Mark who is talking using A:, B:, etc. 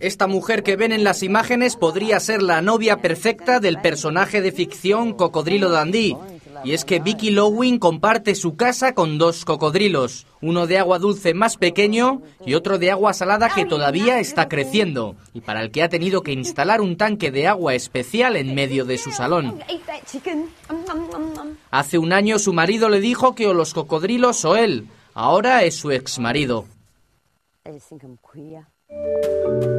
A: Esta mujer que ven en las imágenes podría ser la novia perfecta del personaje de ficción Cocodrilo Dandy. Y es que Vicky Lowing comparte su casa con dos cocodrilos, uno de agua dulce más pequeño y otro de agua salada que todavía está creciendo, y para el que ha tenido que instalar un tanque de agua especial en medio de su salón. Hace un año su marido le dijo que o los cocodrilos o él, ahora es su ex marido. Música